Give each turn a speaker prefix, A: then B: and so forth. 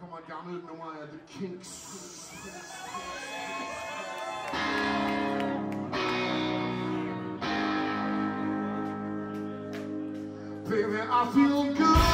A: kommer en gammel nummer af The Kinks. Baby, I feel good.